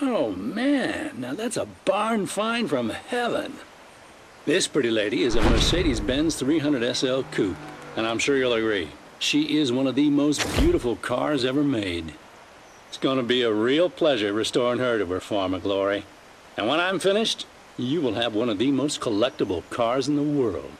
Oh, man, now that's a barn find from heaven. This pretty lady is a Mercedes-Benz 300 SL Coupe, and I'm sure you'll agree, she is one of the most beautiful cars ever made. It's going to be a real pleasure restoring her to her former glory. And when I'm finished, you will have one of the most collectible cars in the world.